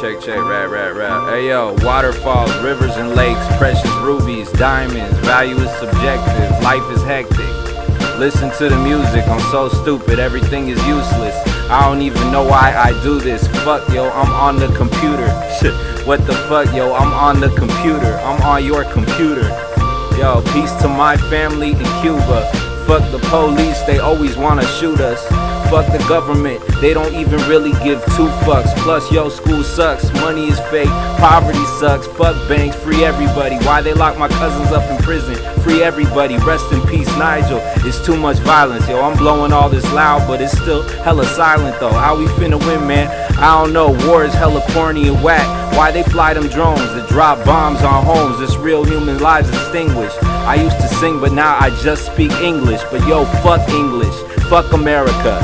Check, check, rat, rat, rat. Hey yo, waterfalls, rivers and lakes, precious rubies, diamonds. Value is subjective, life is hectic. Listen to the music, I'm so stupid, everything is useless. I don't even know why I do this. Fuck yo, I'm on the computer. Shit, what the fuck yo, I'm on the computer. I'm on your computer. Yo, peace to my family in Cuba. Fuck the police, they always wanna shoot us. Fuck the government, they don't even really give two fucks. Plus, yo, school sucks, money is fake, poverty sucks. Fuck banks, free everybody. Why they lock my cousins up in prison? Free everybody, rest in peace, Nigel. It's too much violence, yo. I'm blowing all this loud, but it's still hella silent though. How we finna win, man? I don't know. War is hella corny and whack. Why they fly them drones that drop bombs on homes? This real human lives extinguished. I used to sing, but now I just speak English. But yo, fuck English, fuck America.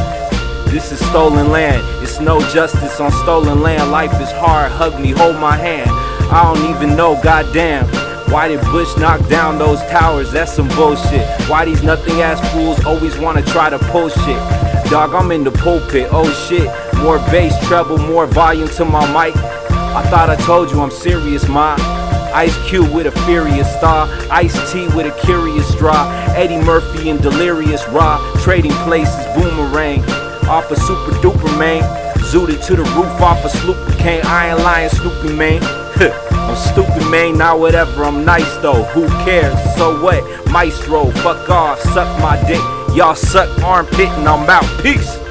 This is stolen land. It's no justice on stolen land. Life is hard. Hug me, hold my hand. I don't even know, goddamn. Why did Bush knock down those towers? That's some bullshit. Why these nothing ass fools always wanna try to pull shit? Dog, I'm in the pulpit. Oh shit. More bass, treble, more volume to my mic. I thought I told you I'm serious, ma. Ice Cube with a furious star, Ice T with a curious draw, Eddie Murphy and Delirious Raw, trading places, boomerang off a super duper man. Zooted to the roof off a sloop became Iron Lion Snoopy man. I'm stupid man, now whatever, I'm nice though. Who cares? So what? Maestro, fuck off, suck my dick. Y'all suck armpit and I'm out. Peace.